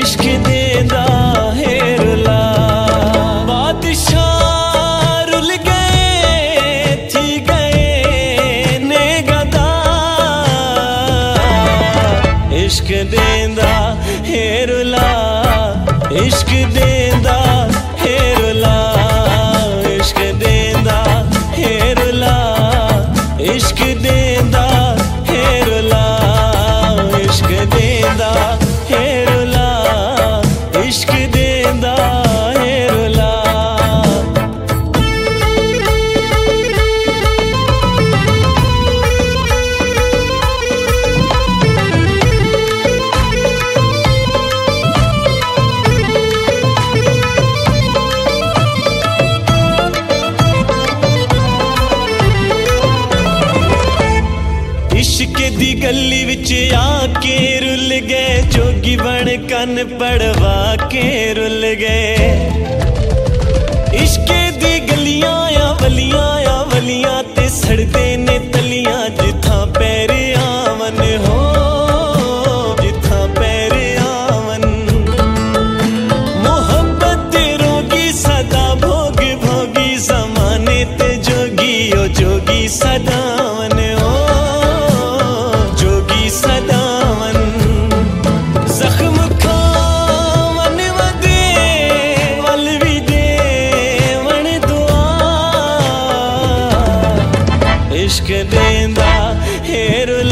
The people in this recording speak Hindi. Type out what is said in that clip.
इश्क देंदा हेरुला। बादशाह रुल गए, थी गए ने गदा इश्क देंदा हेरुला, इश्क देंदा हेरुला। इश्क देंदा हेरुला, इश्क इश्क दी गली विच आके रुल गए जोगी बन कन पड़वा के रुल गए इश्क दुआ इश्क देंदा हेरुला